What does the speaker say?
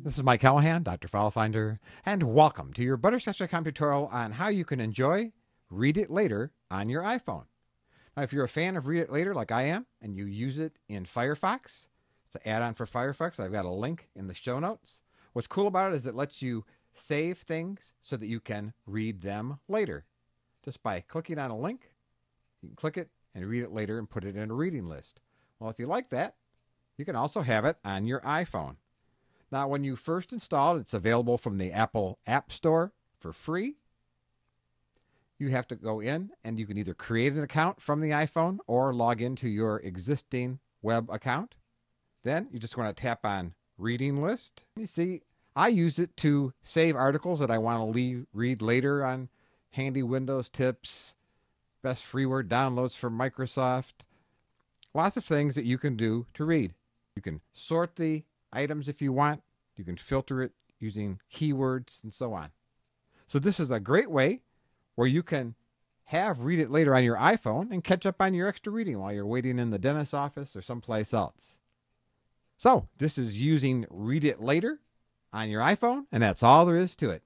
This is Mike Callahan, Dr. File Finder, and welcome to your Butterscotch.com tutorial on how you can enjoy Read It Later on your iPhone. Now, if you're a fan of Read It Later like I am, and you use it in Firefox, it's an add-on for Firefox. I've got a link in the show notes. What's cool about it is it lets you save things so that you can read them later. Just by clicking on a link, you can click it and read it later and put it in a reading list. Well, if you like that, you can also have it on your iPhone. Now, when you first install it, it's available from the Apple App Store for free. You have to go in and you can either create an account from the iPhone or log into your existing web account. Then you just want to tap on Reading List. You see, I use it to save articles that I want to read later on handy Windows tips, best freeware downloads from Microsoft. Lots of things that you can do to read. You can sort the items if you want. You can filter it using keywords and so on. So this is a great way where you can have read it later on your iPhone and catch up on your extra reading while you're waiting in the dentist's office or someplace else. So this is using read it later on your iPhone, and that's all there is to it.